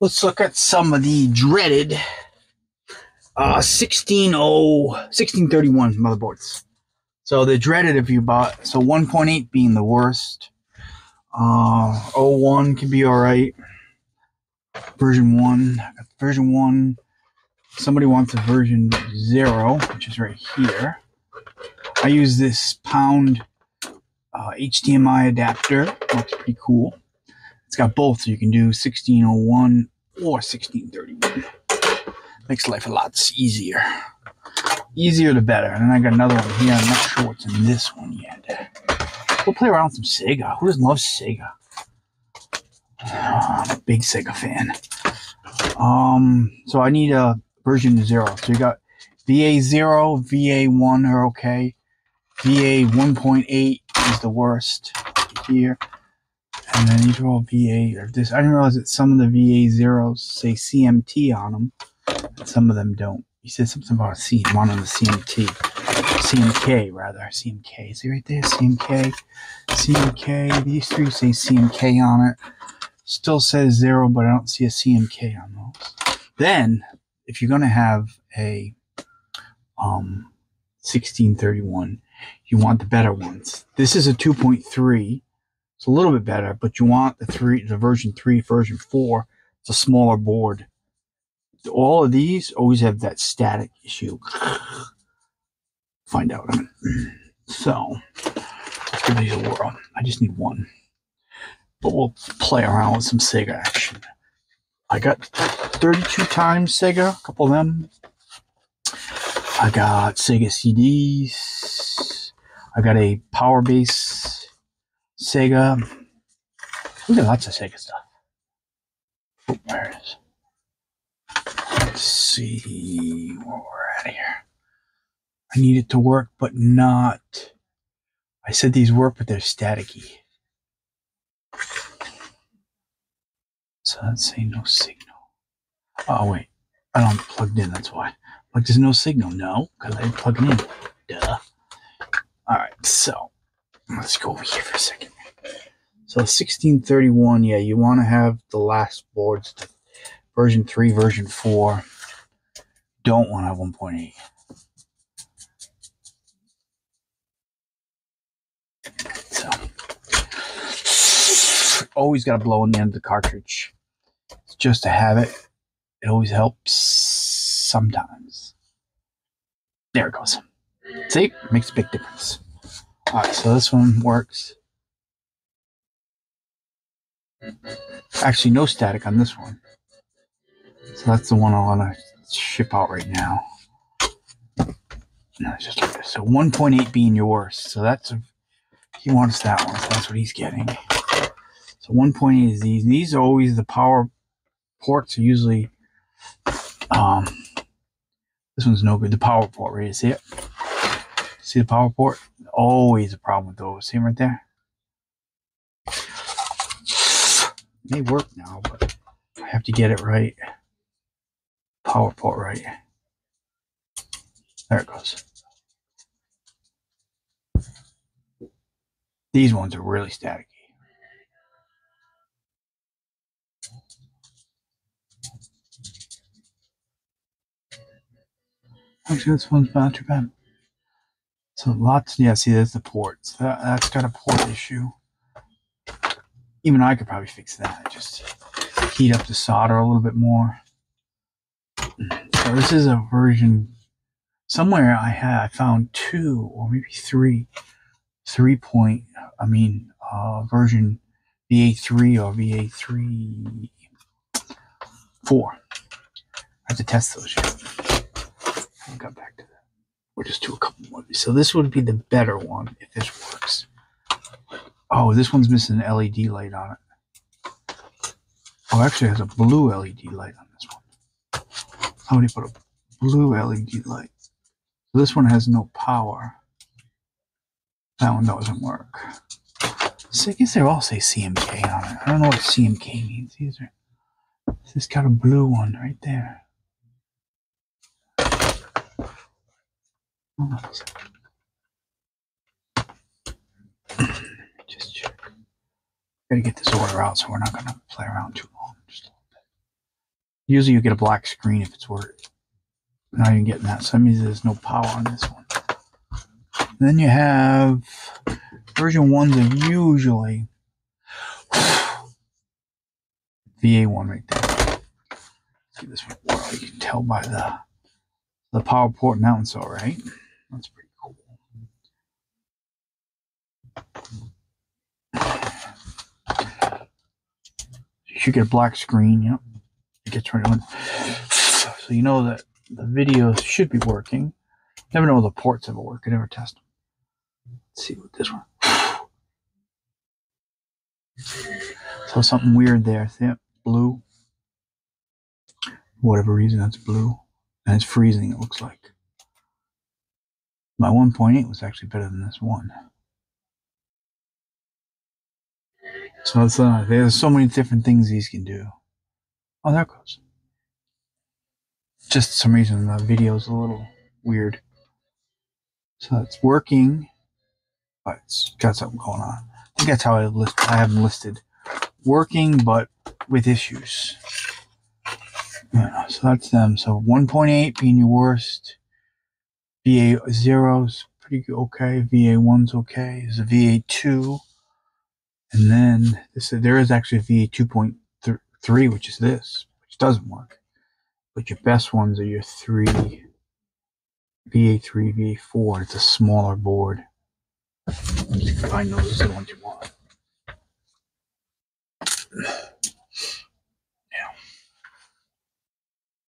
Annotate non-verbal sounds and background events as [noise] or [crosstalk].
let's look at some of the dreaded uh 16 1631 motherboards. So the dreaded if you bought so 1.8 being the worst. Uh 01 can be alright. Version 1, version 1. Somebody wants a version 0, which is right here. I use this pound uh, HDMI adapter. Looks pretty cool. It's got both, so you can do 1601 or 1631. Makes life a lot easier. Easier the better. And then I got another one here. I'm not sure what's in this one yet. We'll play around with some Sega. Who doesn't love Sega? Oh, I'm a big Sega fan. Um, so I need a version zero. So you got VA zero, VA one are okay. VA 1.8 is the worst here. And then these are all VA or this. I didn't realize that some of the VA zeros say CMT on them, and some of them don't. He said something about a C, one on the CMT. CMK rather. CMK. See right there? CMK. CMK. These three say CMK on it. Still says zero, but I don't see a CMK on those. Then, if you're gonna have a um 1631, you want the better ones. This is a 2.3. It's a little bit better, but you want the three, the version three, version four. It's a smaller board. All of these always have that static issue. Find out. [clears throat] So let's give these a whirl. I just need one, but we'll play around with some Sega action. I got 32X Sega, a couple of them. I got Sega CDs. I got a Power Base Sega. We got lots of Sega stuff. It is. Let's see where we're at here. I need it to work, but not. I said these work, but they're staticky. So let's say no signal. Oh wait, I don't plugged in. That's why. Like there's no signal. No, because I didn't plug it in. Duh. All right, so let's go over here for a second. So 1631, yeah, you want to have the last boards, version 3, version 4. Don't want to have 1.8. So, always got to blow in the end of the cartridge. It's just a habit. it. It always helps sometimes. There it goes. See, makes a big difference. All right, so this one works. Actually, no static on this one. So that's the one I want to ship out right now. No, just like this. So 1.8 being your worst. So that's a, he wants that one. So that's what he's getting. So 1.8 is these. These are always the power ports. Are usually um. This one's no good. The power port, right? See it? See the power port? Always a problem with those. See them right there? May work now, but I have to get it right. Power port right. There it goes. These ones are really staticky. Actually, this one's not too bad. So lots, yeah, see, there's the ports. That, that's got a port issue. Even I could probably fix that. Just heat up the solder a little bit more. So this is a version. Somewhere I had I found two or maybe three, three point. I mean, uh, version VA3 or VA3 four. I have to test those. I got back to that. We'll just do a couple more. So this would be the better one if this works. Oh, this one's missing an LED light on it. Oh, actually, it has a blue LED light on this one. How Somebody put a blue LED light. So this one has no power. That one doesn't work. So I guess they all say CMK on it. I don't know what CMK means. Are. This got a blue one right there. Hold on a second. Just check. Gotta get this order out, so we're not gonna play around too long. Just a little bit. Usually you get a black screen if it's work. Now you're getting that. So that means there's no power on this one. then you have version ones are usually [sighs] VA1 right there. See this one? You can tell by the the power port and that one's all right. That's pretty cool. You get a black screen. Yep, it gets right on. So you know that the videos should be working. Never know the ports ever work. I never test them. Let's see what this one. [sighs] So something weird there. Yep, blue. For whatever reason, that's blue. And it's freezing, it looks like. My 1.8 was actually better than this one. So it's, uh, there's so many different things these can do. Oh, there goes. Just some reason the video is a little weird. So it's working, but it's got something going on. I think that's how I list. I have them listed. Working, but with issues. Yeah, so that's them. So 1.8 being your worst. VA zero's pretty okay. VA one's okay. There's a VA two, and then this there is actually a VA 2.3, which is this, which doesn't work. But your best ones are your three VA3, VA4. It's a smaller board. You can find those are the ones you want.